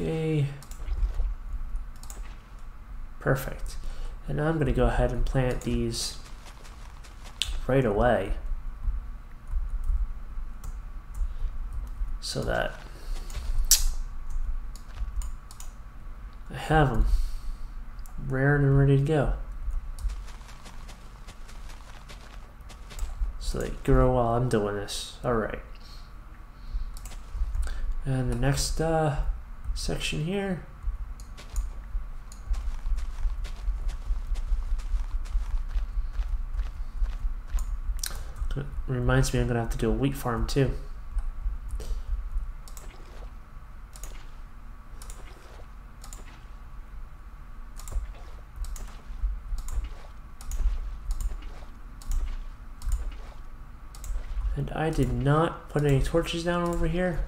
Okay. Perfect. And now I'm going to go ahead and plant these right away. So that I have them rearing and ready to go. So they grow while I'm doing this. Alright. And the next uh, section here. Reminds me I'm going to have to do a wheat farm too. And I did not put any torches down over here.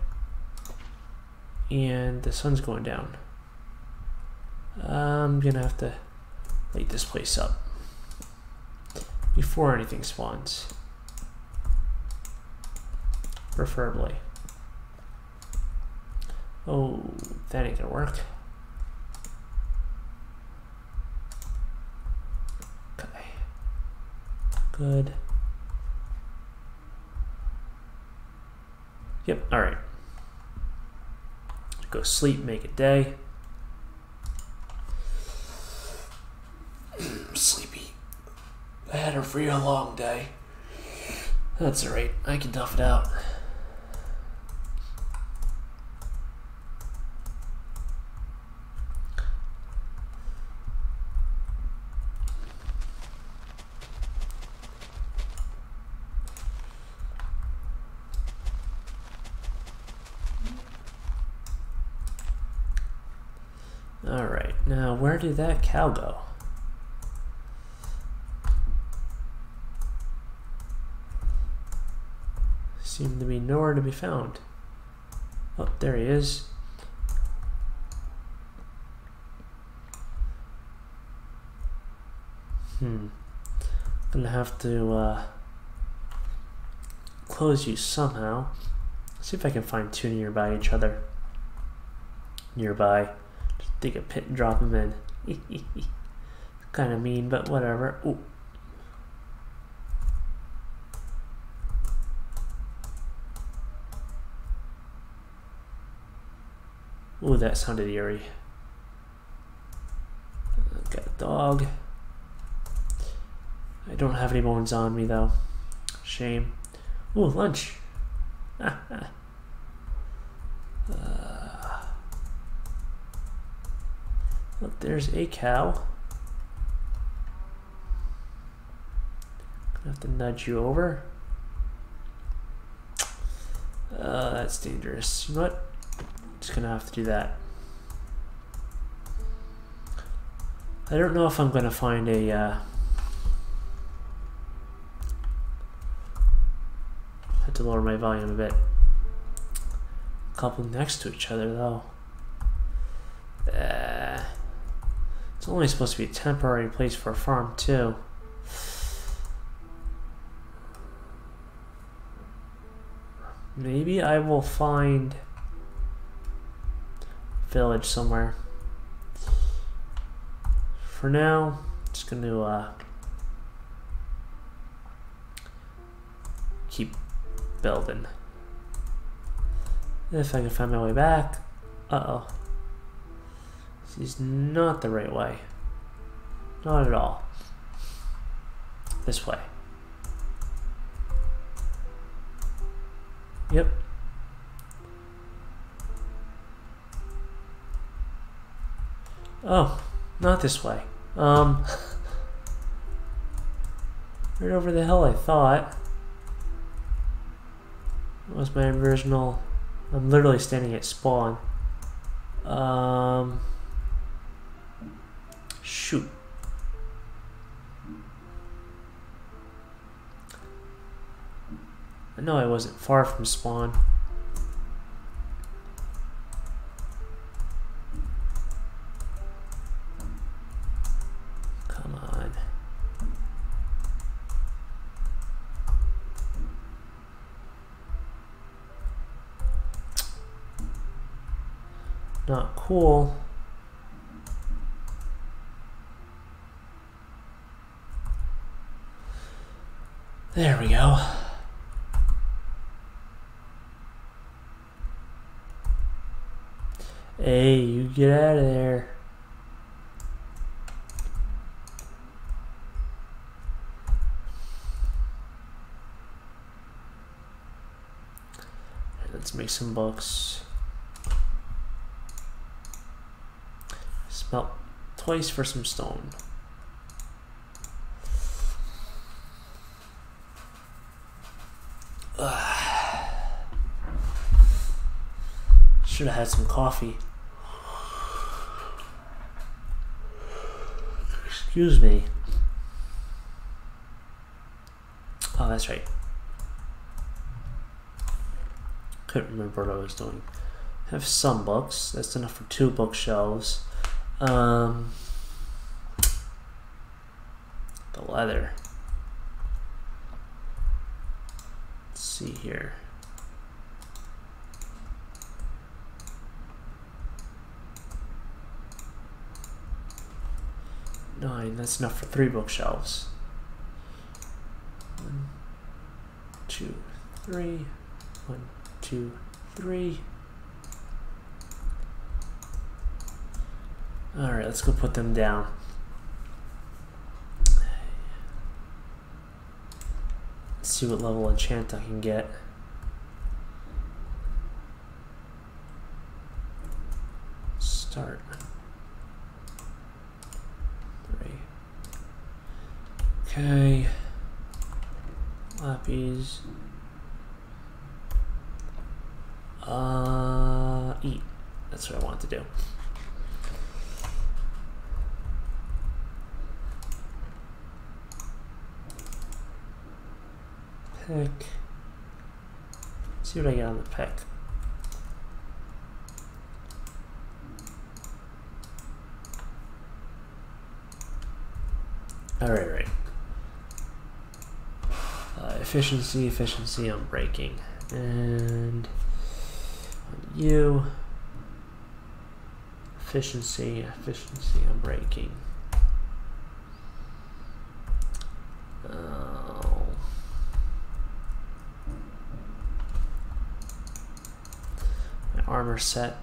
And the sun's going down. I'm gonna have to light this place up before anything spawns. Preferably. Oh, that ain't gonna work. Okay. Good. Yep, alright. Go sleep, make a day. Sleepy. I had a real long day. That's alright, I can tough it out. Alright, now where did that cow go? Seemed to be nowhere to be found. Oh, there he is. Hmm. Gonna have to uh, close you somehow. See if I can find two nearby each other. Nearby. Just dig a pit and drop them in. kind of mean, but whatever. Ooh. Ooh, that sounded eerie. Got a dog. I don't have any bones on me though. Shame. Ooh, lunch. uh, there's a cow. Gonna have to nudge you over. Uh, that's dangerous. You know what? Just gonna have to do that. I don't know if I'm gonna find a uh, had to lower my volume a bit. couple next to each other though. Uh, it's only supposed to be a temporary place for a farm too. Maybe I will find village somewhere. For now, just going to uh, keep building. If I can find my way back. Uh-oh. Is not the right way. Not at all. This way. Yep. Oh, not this way. Um, right over the hill, I thought. Was my original. I'm literally standing at spawn. Um, shoot. I know I wasn't far from spawn. Come on. not cool. There we go. Get out of there. Let's make some books. Smelt twice for some stone. Should have had some coffee. Excuse me. Oh, that's right. Couldn't remember what I was doing. have some books. That's enough for two bookshelves. Um, the leather. Let's see here. Nine, that's enough for three bookshelves. One, two, three, one, two, three. All right, let's go put them down. Let's see what level enchant I can get. Start. Three. Okay. Lapis. Uh, eat. That's what I want to do. Pick. see what I get on the pick. All right, right. Efficiency, efficiency Unbreaking, and you efficiency, efficiency Unbreaking. Oh. My armor set.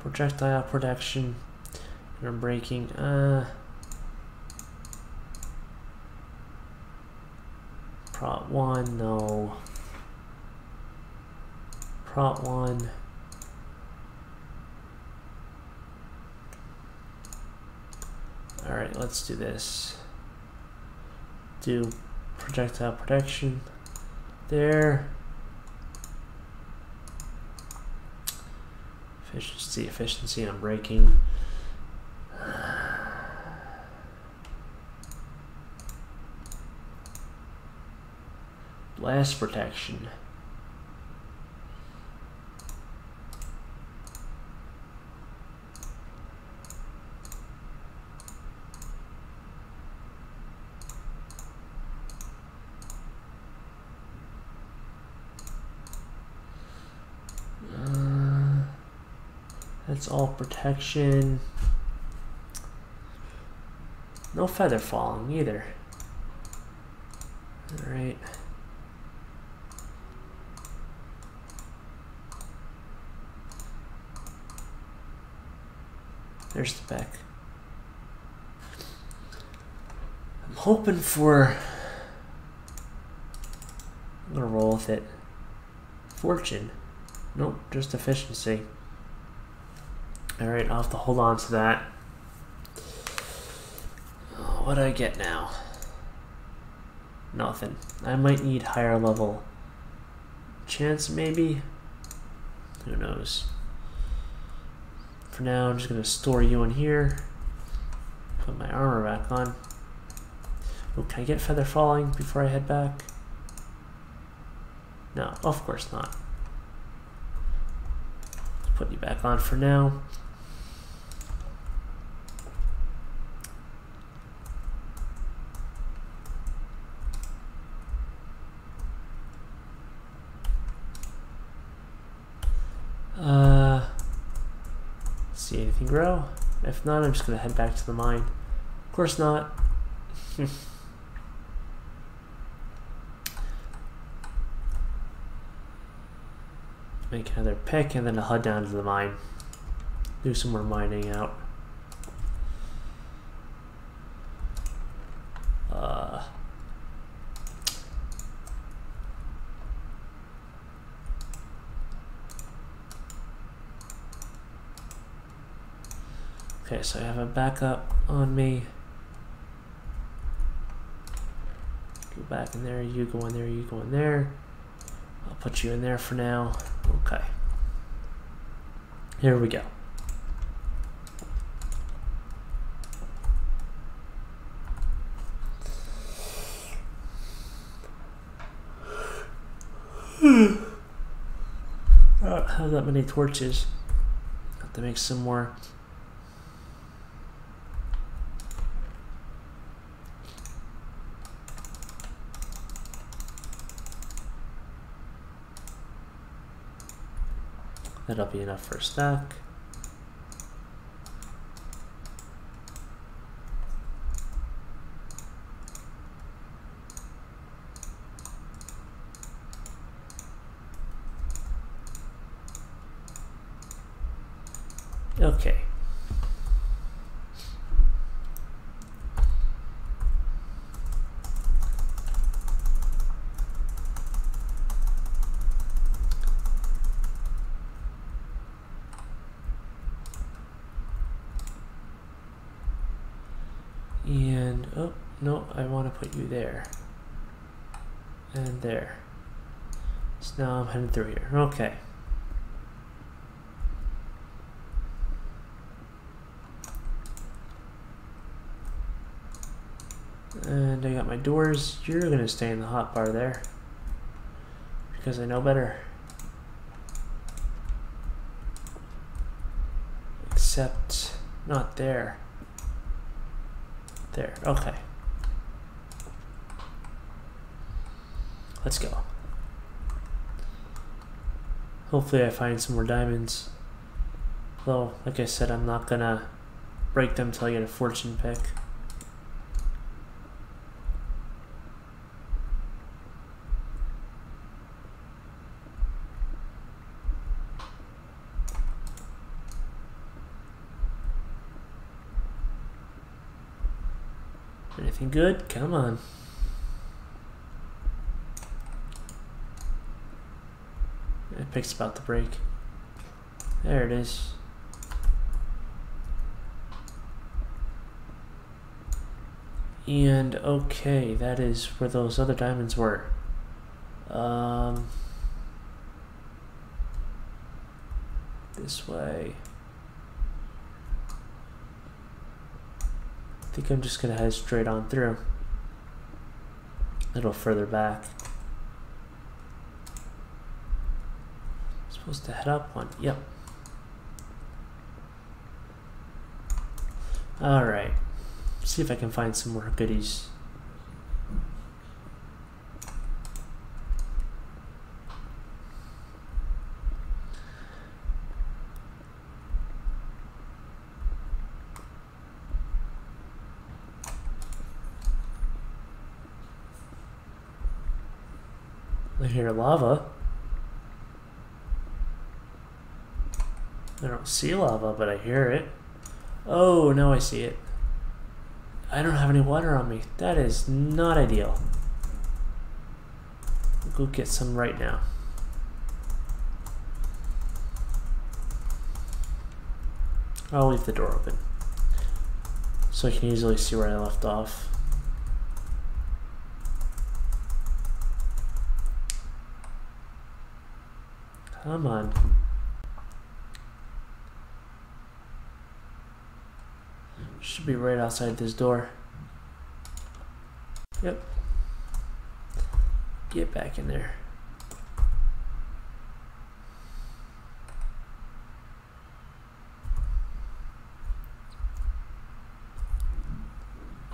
Projectile protection. And I'm breaking. Uh, prot 1, no. Prot 1. Alright, let's do this. Do projectile protection there. Efficiency, efficiency Unbreaking. Blast protection. Uh, that's all protection. No feather falling either. Alright. There's the back. I'm hoping for... I'm gonna roll with it. Fortune. Nope, just efficiency. Alright, I'll have to hold on to that. What do I get now? Nothing. I might need higher level chance, maybe? Who knows? For now, I'm just going to store you in here. Put my armor back on. Oh, can I get feather falling before I head back? No, of course not. Put you back on for now. Uh, See anything grow? If not, I'm just gonna head back to the mine. Of course not. Make another pick and then I'll head down to the mine. Do some more mining out. Uh, okay, so I have a backup on me. Go back in there, you go in there, you go in there. I'll put you in there for now. Okay. Here we go. I don't have that many torches. Have to make some more. That'll be enough for a stack. Okay. And, oh, no, I want to put you there. And there. So now I'm heading through here. Okay. And I got my doors. You're going to stay in the hot bar there. Because I know better. Except not there. There, okay. Let's go. Hopefully I find some more diamonds. Though, like I said, I'm not gonna break them till I get a fortune pick. Anything good? Come on. It pick's about the break. There it is. And okay, that is where those other diamonds were. Um, this way. I think I'm just going to head straight on through. A little further back. Supposed to head up one. Yep. Alright. See if I can find some more goodies. I hear lava. I don't see lava, but I hear it. Oh, now I see it. I don't have any water on me. That is not ideal. I'll go get some right now. I'll leave the door open so I can easily see where I left off. Come on. Should be right outside this door. Yep. Get back in there.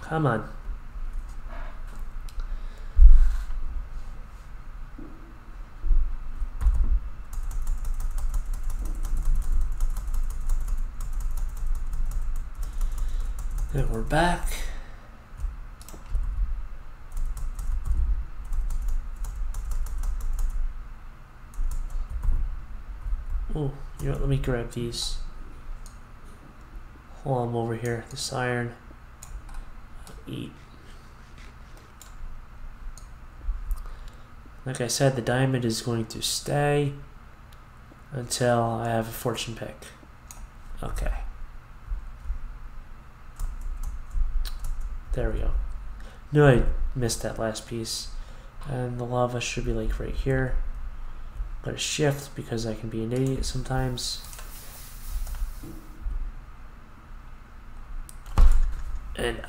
Come on. And we're back. Oh, you know what, let me grab these. While I'm over here, this iron. Eat. Like I said, the diamond is going to stay until I have a fortune pick. Okay. There we go. No, I missed that last piece. And the lava should be like right here. Gotta shift because I can be an idiot sometimes. And